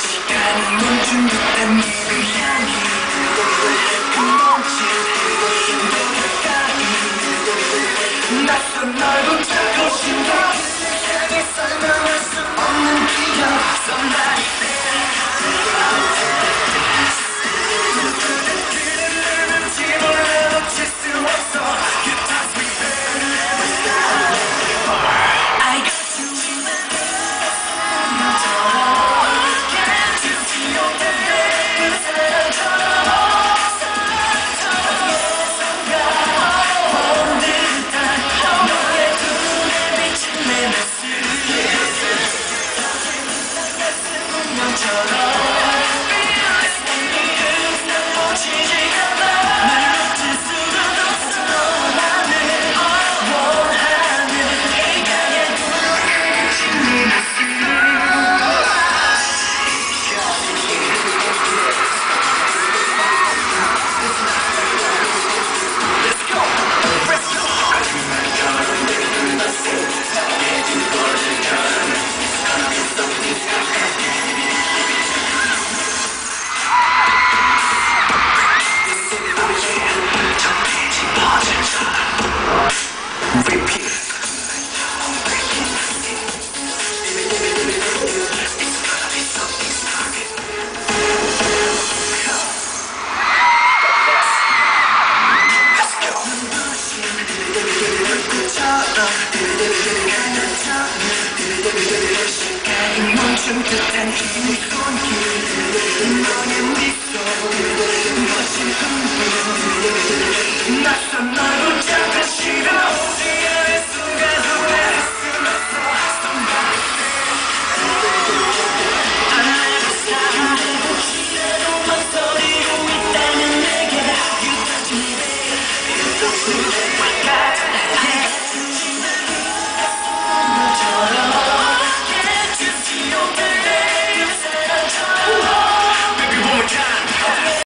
시간이 멈춘 듯한 너를 향해 그 몸짓 더 가까이 낯선 널 붙잡고 싶어 향해 설명할 수 없는 기억 Somebody 멈춘 듯한 기분 너의 미소